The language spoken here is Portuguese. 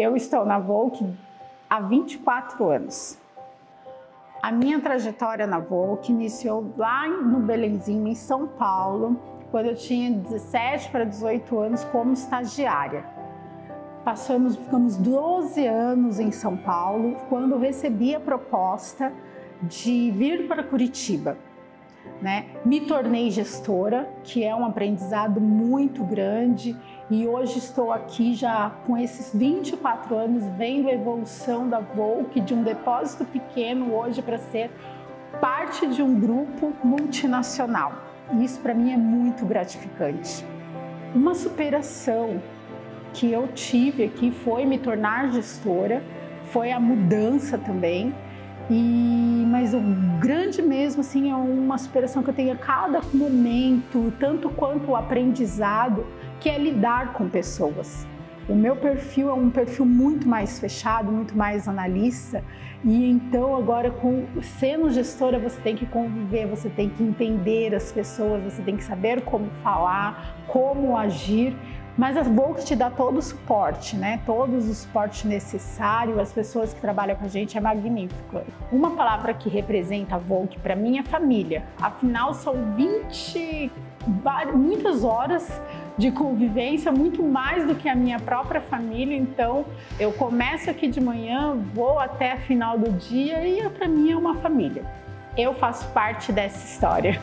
eu estou na Volk há 24 anos. A minha trajetória na Volk iniciou lá no Belenzinho, em São Paulo, quando eu tinha 17 para 18 anos como estagiária. Passamos, ficamos 12 anos em São Paulo, quando recebi a proposta de vir para Curitiba. Né? Me tornei gestora, que é um aprendizado muito grande, e hoje estou aqui já com esses 24 anos vendo a evolução da Volk de um depósito pequeno hoje para ser parte de um grupo multinacional. Isso para mim é muito gratificante. Uma superação que eu tive aqui foi me tornar gestora, foi a mudança também e, mas o grande mesmo assim é uma superação que eu tenho a cada momento, tanto quanto o aprendizado, que é lidar com pessoas. O meu perfil é um perfil muito mais fechado, muito mais analista, e então agora com sendo gestora você tem que conviver, você tem que entender as pessoas, você tem que saber como falar, como agir, mas a Volk te dá todo o suporte, né? Todo o suporte necessário. As pessoas que trabalham com a gente é magnífico. Uma palavra que representa a Volk para mim é família. Afinal, são 20, muitas horas de convivência, muito mais do que a minha própria família. Então, eu começo aqui de manhã, vou até a final do dia e para mim é uma família. Eu faço parte dessa história.